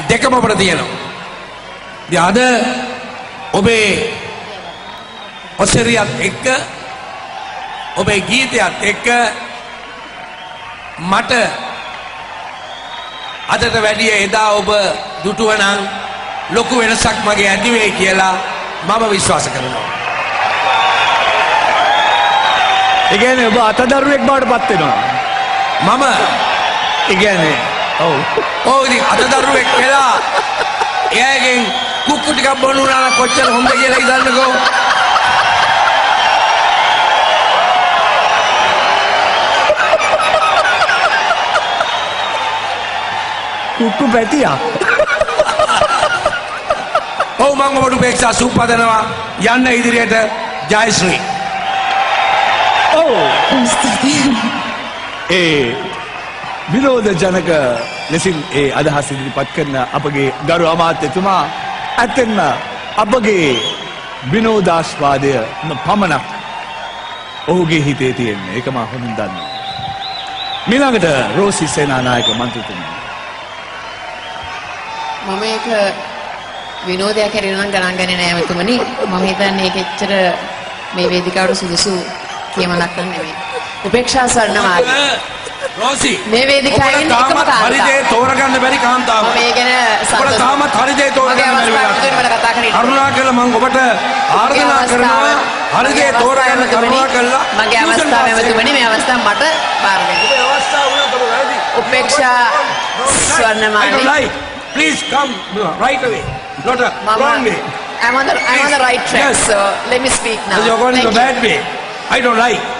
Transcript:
ඒ දෙකම අපට තියෙනවා. අද ඔබේ ඔසරියත් එක්ක ඔබේ ගීතයත් එක්ක මට අදට වැඩිය එදා ඔබ දුටුවනම් ලොකු වෙනසක් මගේ ඇතිවේ කියලා මම විශ්වාස කරනවා. ඒගැන ඔබ අතදරුවෙක් බවට පත්වෙනවා. මම ඉගැනේ ඔවු ඕදි අතදරුවෙක් වෙලා එයගෙන් කුක්කු ටිකක් බොනු වුණා කොච්චර හොඳ කියලා හිතන්නකෝ. කුක්කු පැතියා ඔව් මම ඔබට උපේක්ෂා සූපදනවා යන්න ඉදිරියට ජයශ්‍රී. ඔවු ඒ විනෝද ජනක ලෙසින් ඒ අදහස් ඉදිරිපත් කරන අපගේ ගරු අමාත්‍යතුමා ඇත්තෙන්ම අපගේ විනෝදාශ්වාදය පමණක් ඔහුගේ හිතේ තියෙන්නේ ඒක මා හොඳින් දන්නවා. මීළඟට රෝසි සේනානායක මන්ත්‍රතුමා. මම ඒක විනෝදයක් හැටියට නම් ගණන් ගන්නේ නෑ මෙතුමනි. මම හිතන්නේ ඒක එච්චර මේ වේදිකාවට සුදුසු කියමනක් නෙමෙයි. උපේක්ෂා ස්වර්ණමාලි. රෝසි මේ වේදිකාවේ ඉන්න එකම කාන්තාව. තෝරගන්න බැරි කාන්තාව. මම ඒ ගැන ඔබට. තාමත් හරි දේ තෝරගන්න බැරි අවස්ථාව වෙලා. විදිහට මට කතා කරන්න. කරුණා කළ මම ඔබට ආර්දනා කරනවා හරි දේ තෝරගන්න කරුණා කළා. මගේ අවස්ථාව එමතුමනි මේ අවස්ථාව මට බාර දෙන්න. ඔබේ අවස්ථාව වුණත් ඔබ වැරදි. උපේක්ෂා Swarnamali. Please come right away. Not a wrong way. I'm on the I'm on the right track, Yes. so let me speak now. Because you're going in Thank the bad way. I don't like.